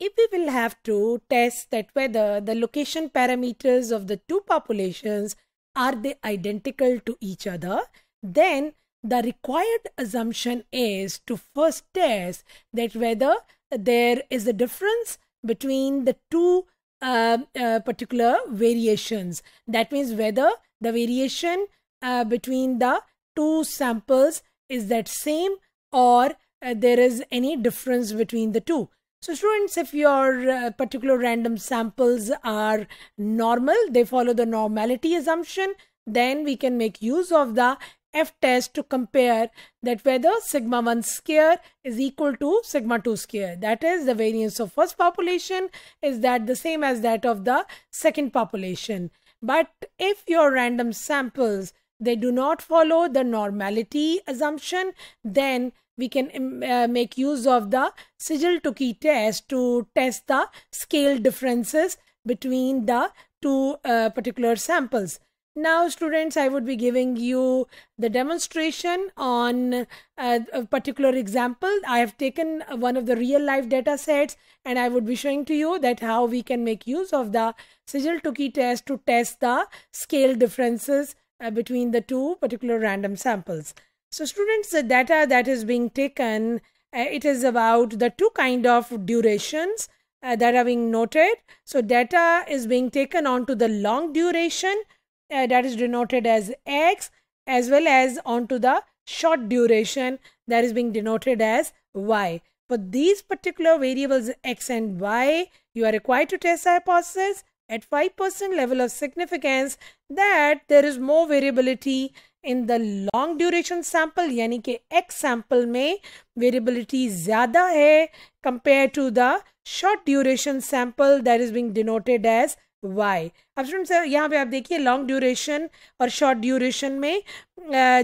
if we will have to test that whether the location parameters of the two populations are they identical to each other, then the required assumption is to first test that whether there is a difference between the two uh, uh, particular variations. That means whether the variation uh, between the two samples is that same or uh, there is any difference between the two. So students, if your uh, particular random samples are normal, they follow the normality assumption, then we can make use of the F test to compare that whether sigma 1 square is equal to sigma 2 square. That is the variance of first population is that the same as that of the second population. But if your random samples they do not follow the normality assumption, then we can um, uh, make use of the Siegel-Tukey test to test the scale differences between the two uh, particular samples. Now students, I would be giving you the demonstration on a, uh, a particular example. I have taken one of the real life data sets and I would be showing to you that how we can make use of the Siegel-Tukey test to test the scale differences uh, between the two particular random samples. So students, the data that is being taken, uh, it is about the two kind of durations uh, that are being noted. So data is being taken onto the long duration uh, that is denoted as x as well as onto the short duration that is being denoted as y. For these particular variables x and y, you are required to test the hypothesis at 5% level of significance that there is more variability in the long duration sample, यानी कि X sample में variability ज़्यादा है compare to the short duration sample that is being denoted as Y अब students यहाँ पे आप देखिए लॉन्ग ड्यूरेशन और शॉर्ट ड्यूरेशन में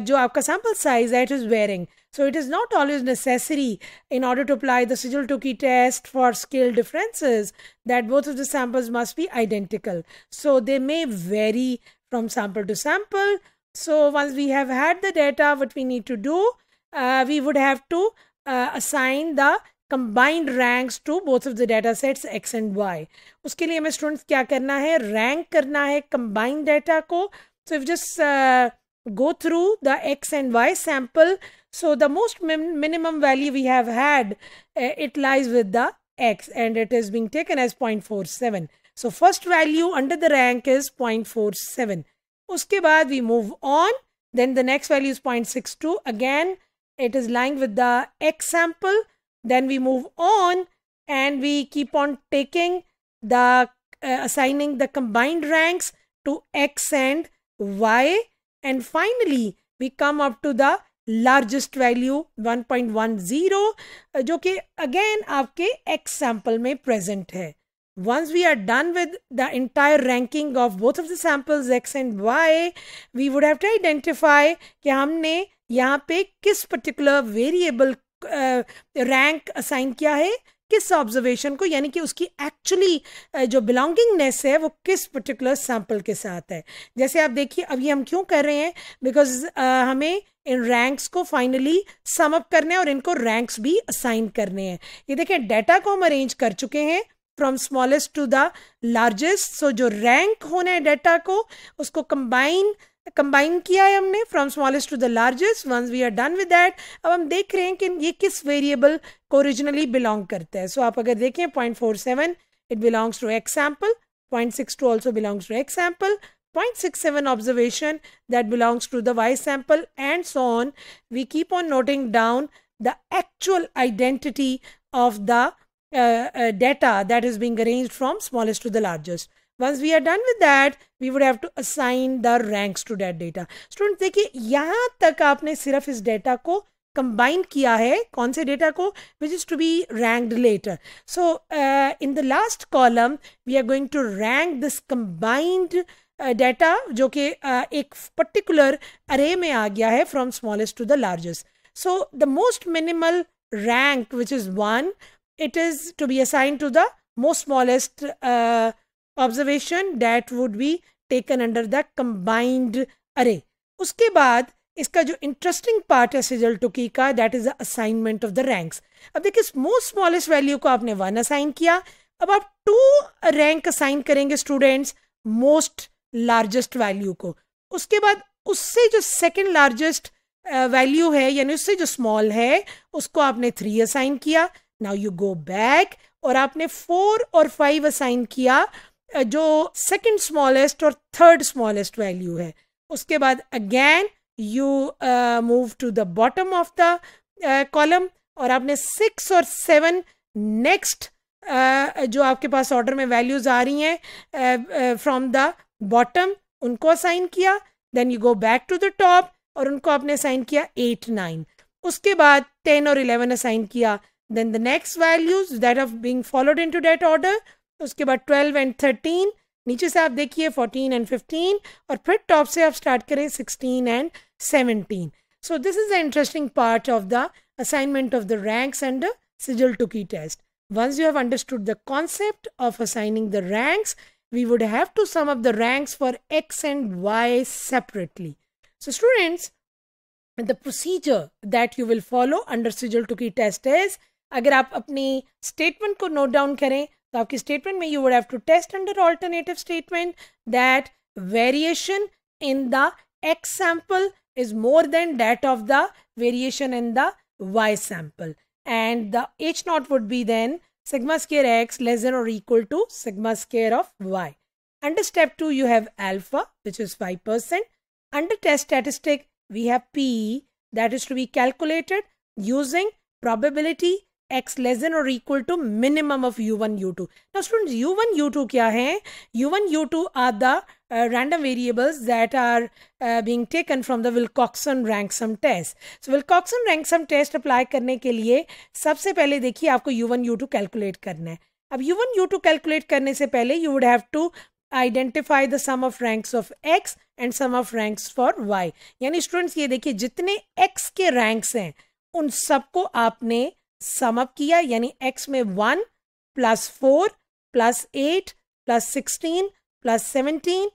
जो आपका सैंपल साइज़ है it is varying so it is not always necessary in order to apply the Siegel Tukey test for scale differences that both of the samples must be identical so they may vary from sample to sample So once we have had the data, what we need to do, uh, we would have to uh, assign the combined ranks to both of the data sets x and y. उसके लिए हमें students क्या करना है rank करना है combined data को so if just go through the x and y sample so the most min minimum value we have had, uh, it lies with the x and it is being taken as 0.47. So first value under the rank is 0.47. Uske baad we move on. Then the next value is 0.62. Again, it is lying with the x sample. Then we move on and we keep on taking the uh, assigning the combined ranks to x and y. And finally, we come up to the largest value 1.10 जो कि again आपके x sample में present है once we are done with the entire ranking of both of the samples x and y we would have to identify कि हमने यहाँ पे किस particular variable uh, असाइन किया है किस ऑब्जर्वेशन को यानी कि उसकी एक्चुअली जो बिलोंगिंगनेस है वो किस पर्टिकुलर सैंपल के साथ है। जैसे आप देखिए अभी हम क्यों कर रहे हैं बिकॉज़ हमें इन रैंक्स को फाइनली सम अप करने हैं और इनको रैंक्स भी असाइन करने हैं। ये देखें डाटा को हम अरेंज कर चुके हैं from smallest to the largest so जो रैंक होना है डाटा को उसको कंबाइन कंबाइन किया है हमने from smallest to the largest once we are done with that अब हम देख रहे हैं कि ये किस वेरिएबल को ओरिजिनली बिलोंग करता है। सो so, आप अगर देखें point four seven it belongs to X sample point six two also belongs to X sample 0.67 observation that belongs to the Y sample and so on. We keep on noting down the actual identity of the uh, uh, data that is being arranged from smallest to the largest. Once we are done with that, we would have to assign the ranks to that data. Students, देखिए यहाँ तक आपने सिर्फ इस data को combine किया है कौन से डेटा को which is to be ranked letter so in the last column we are going to rank this combined data जो कि uh, एक पर्टिकुलर अरे में आ गया है from smallest to the largest so the most minimal rank which is 1 it is to be assigned to the most smallest uh, observation that would be taken under the combined array. उसके बाद इसका जो interesting part है sizzle टुकी का that is the assignment of the ranks अब देखिए इस most smallest value को आपने वन असाइन किया। अब आप टू रैंक असाइन करेंगे स्टूडेंट्स मोस्ट लार्जेस्ट वैल्यू को। उसके बाद उससे जो सेकंड लार्जेस्ट वैल्यू है यानी उससे जो स्मॉल है उसको आपने थ्री असाइन किया। नाउ यू गो बैक और आपने फोर और फाइव असाइन किया जो सेकंड स्मॉलेस्ट और थर्ड स्मॉलेस्ट वैल्यू है। उसके बाद again you move to the bottom of the column और आपने सिक्स और सेवन नेक्स्ट uh, जो आपके पास ऑर्डर में वैल्यूज़ आ रही हैं फ्रॉम द बॉटम उनको असाइन किया। Then you go back to the top और उनको आपने असाइन किया एट नाइन उसके बाद टेन और इलेवन असाइन किया। then the next values that are being followed into that order उसके बाद 12 and 13 नीचे से आप देखिए 14 and 15 और फिर top, से आप स्टार्ट करें 16 and 17 so this is the interesting part of the assignment of the ranks under Siegel-Tukey test. once you have understood the concept of assigning the ranks, we would have to sum up the ranks for X and Y separately. So students, the procedure that you will follow under Siegel Tukey test is अगर आप अपनी statement को note down करें तो आपकी statement में you would have to test under alternative statement that variation in the X sample is more than that of the variation in the y sample and the h naught would be then sigma square x less than or equal to sigma square of y. Under step 2 you have alpha which is 5%. Under test statistic we have p that is to be calculated using probability X less than और equal to minimum of U one U two. ना student U one U two क्या है? U one U two are the random variables that are being taken from the Wilcoxon rank sum test so Wilcoxon rank sum test apply करने के लिए सबसे पहले देखिए आपको U one U two calculate करना है। अब U one U two calculate करने से पहले U would have to identify the sum of ranks of X and sum of ranks for Y यानी स्टूडेंट्स, ये देखिए जितने एक्स के रैंक्स हैं, उन सबको आपने समअप किया, यानी एक्स में one plus four plus eight plus sixteen plus seventeen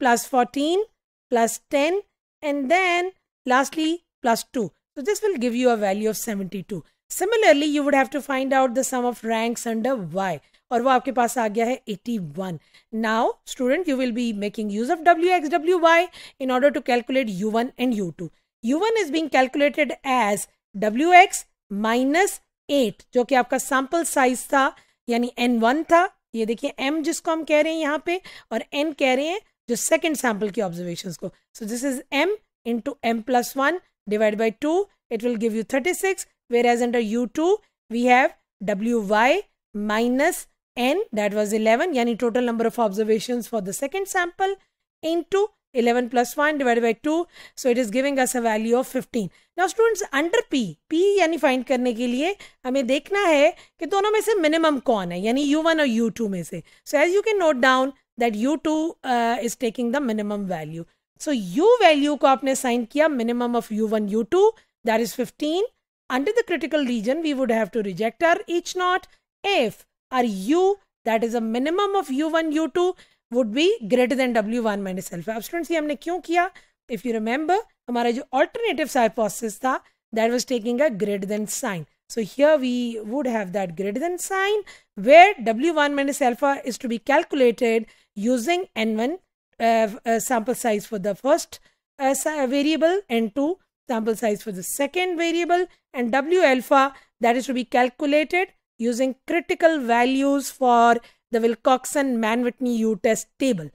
plus fourteen plus ten and then lastly plus two तो this will give you a value of seventy two similarly you would have to find out the sum of ranks under Y और वो आपके पास आ गया है 81. Now student you will be making use of W X W Y in order to calculate you one and U two U one is being calculated as W X minus eight जो कि आपका sample size था, यानी N one था। ये देखिए M जिसको हम कह रहे हैं यहाँ पे, और एन कह रहे हैं जो सेकेंड सैंपल की ऑब्जर्वेशन को। So this is M into M plus one divide by two it will give you thirty six whereas under U two we have W Y minus N that was eleven यानी total number of observation for the second sample into 11 plus 1 divided by 2 so it is giving us a value of 15 now students under p p यानी find करने के लिए हमें देखना है कि दोनों में से मिनिमम कौन है यानी u1 और u2 में से so as you can note down that u2 uh, is taking the minimum value so u value को आपने साइन किया minimum of u1 u2 that is 15 under the critical region we would have to reject our h naught if our u that is a minimum of u1 u2 would be greater than W one minus alpha अब students ये हमने क्यों किया if you remember हमारा जो alternative hypothesis था that was taking a greater then sign so here we would have that greater than sign where w1 minus alpha is to be calculated using n1 uh, uh, sample size for the first uh, variable n2 sample size for the second variable and w alpha that is to be calculated using critical values for the Wilcoxon Mann Whitney U test table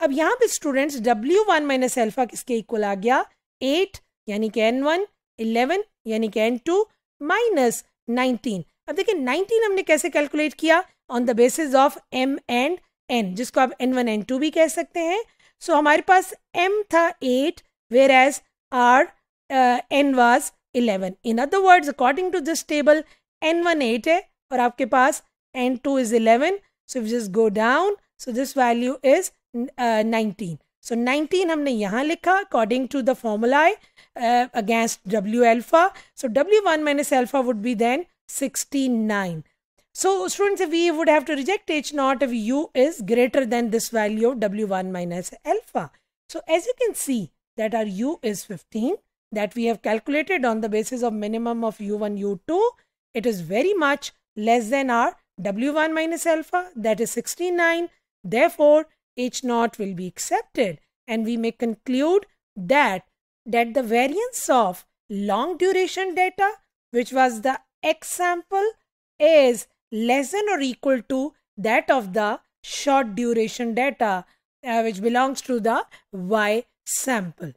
अब यहाँ पे students W one minus alpha किसके equal आ गया? Eight यानी कि N one eleven यानी कि एन टू माइनस नाइनटीन अब देखिए नाइनटीन हमने कैसे कैलकुलेट किया? On the basis of M and N जिसको आप एन वन एन टू भी कह सकते हैं। सो so, हमारे पास एम था eight whereas our N was eleven in other words according to this table N one eight है और आपके पास N two is eleven So if you just go down, so this value is uh, 19. So 19 हमने यहाँ लिखा according to the formula uh, against W alpha. So W1 minus alpha would be then 69. So students, if we would have to reject H naught if U is greater than this value of W1 minus alpha. So as you can see that our U is 15 that we have calculated on the basis of minimum of u1 u2 it is very much less than our w1 minus alpha that is 69 therefore h naught will be accepted. And we may conclude that that the variance of long duration data which was the x sample is less than or equal to that of the short duration data uh, which belongs to the y sample